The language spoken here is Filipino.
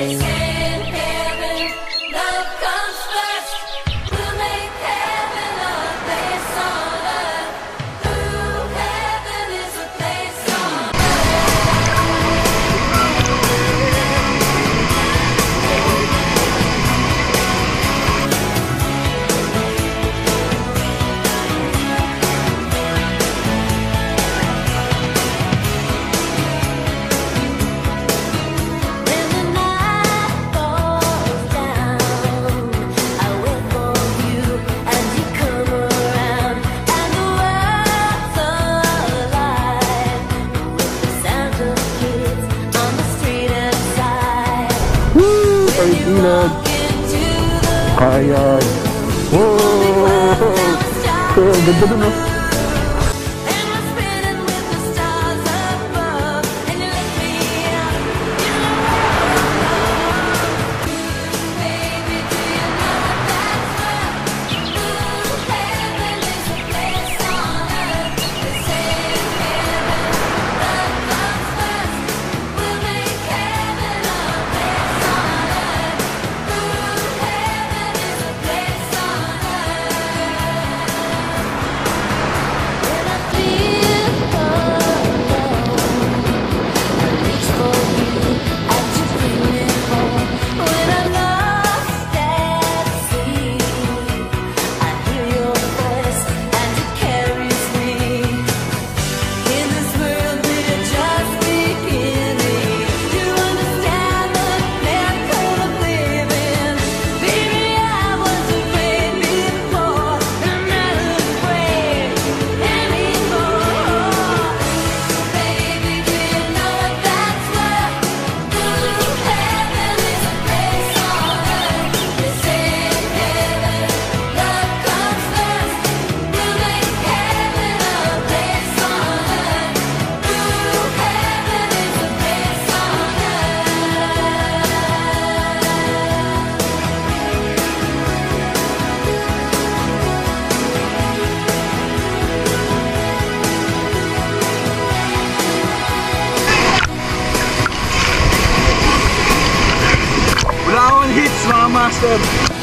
Hey, ilog. Kaya. Wow! Ganda dun oh. Grandmaster.